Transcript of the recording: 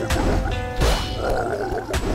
Oh, my God.